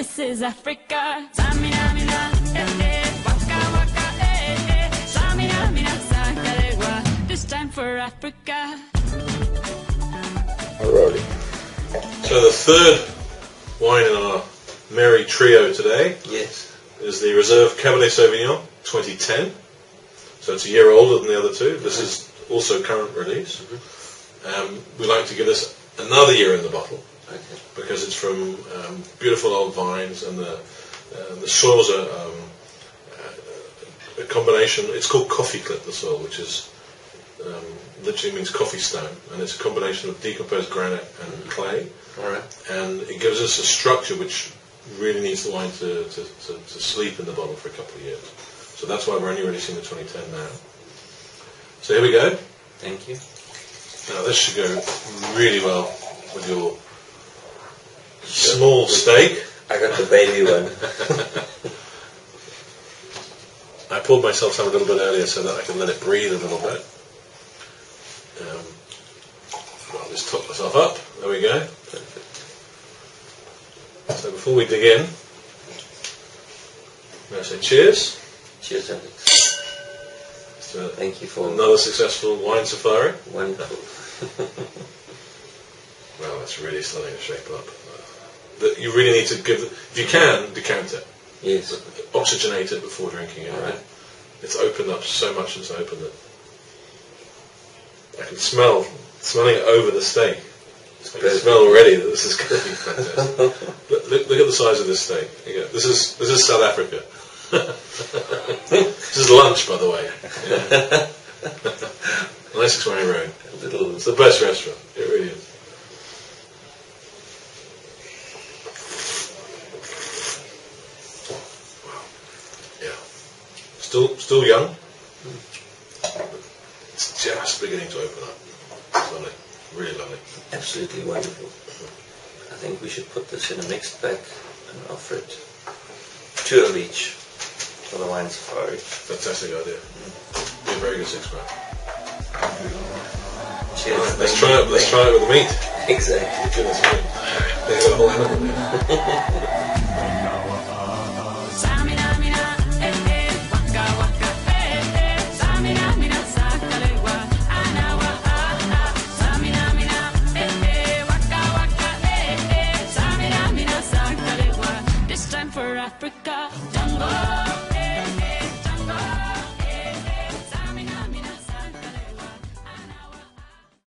This is Africa. Samina, mina, eh eh, waka waka, eh eh. Samina, mina, sangalewa, this time for Africa. Alrighty. So the third wine in our merry trio today Yes. is the Reserve Cabernet Sauvignon 2010. So it's a year older than the other two. This is also current release. Um, we like to give this another year in the bottle Okay. Because it's from um, beautiful old vines and the uh, the soils are um, a combination. It's called koffieklip the soil, which is um, literally means coffee stone, and it's a combination of decomposed granite and clay, Alright. and it gives us a structure which really needs the wine to, to, to, to sleep in the bottle for a couple of years. So that's why we're only releasing the 2010 now. So here we go. Thank you. Now this should go really well with your small steak. I got the baby one. I pulled myself some a little bit earlier so that I can let it breathe a little bit. Um, I'll just top myself up. There we go. So before we dig in, I'm going to say cheers Cheers, Alex. to Thank you for another successful wine safari. wonderful. Well, that's really starting to shape up. That you really need to give, if you can, decant it. yes. Oxygenate it before drinking it. Alright. It's opened up so much since I opened it. I can smell, smelling it over the steak. I can smell already that this is going to be fantastic. look, look, look at the size of this steak. Here you go. This is this is South Africa. this is lunch, by the way. Yeah. Way Road. It's the best restaurant. It really is. Wow. Yeah. Still, still young. It's just beginning to open up. It's lovely. Really lovely. absolutely wonderful. I think we should put this in a mixed bag and offer it two of each for the wine safari. Fantastic idea. Be a very good six pack. Cheers. Let's try it. Let's try it with the meat. Exactly. Goodness me. Got a whole animal there.